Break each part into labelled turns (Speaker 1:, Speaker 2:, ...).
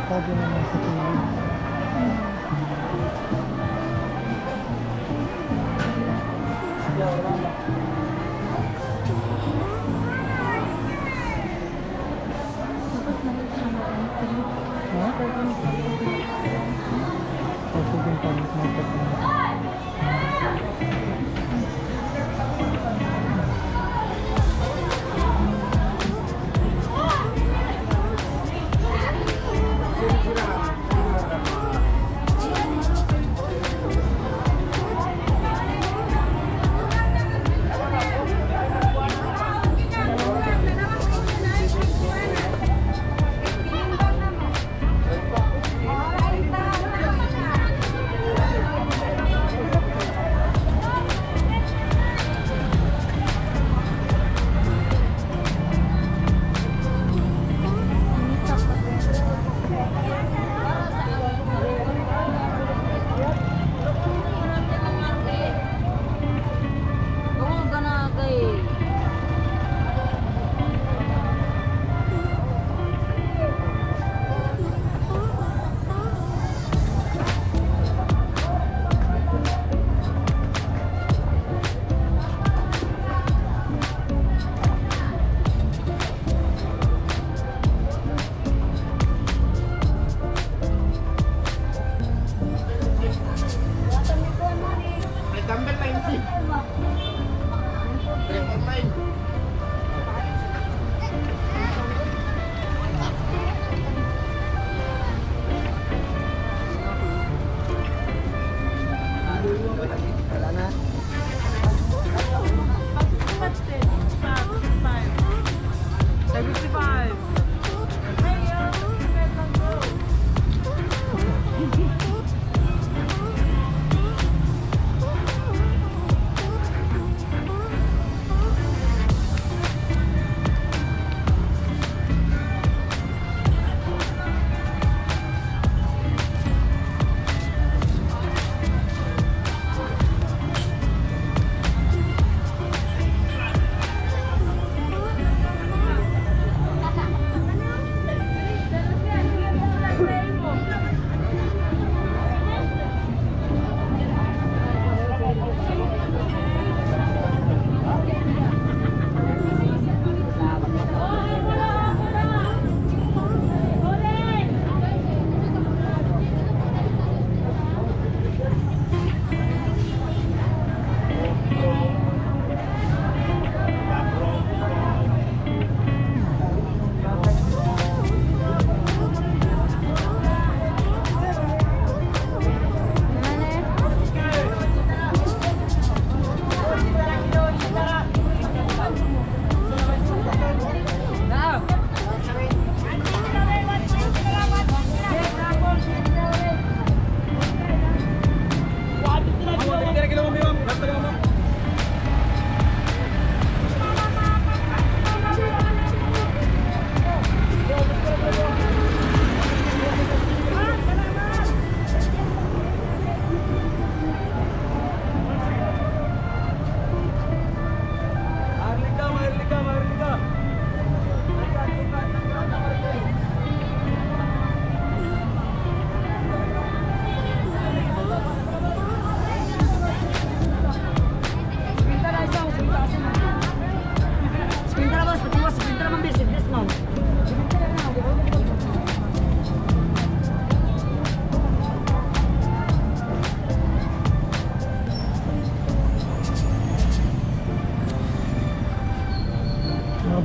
Speaker 1: おかのせて。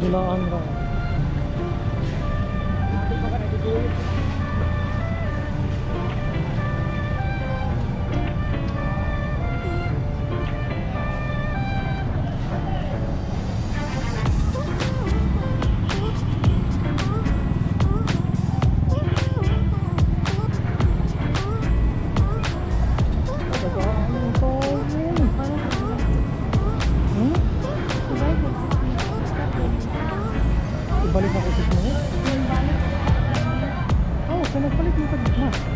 Speaker 1: Bila Amra. balik ako sa snow. Oh, sa nagbalik yung tagma.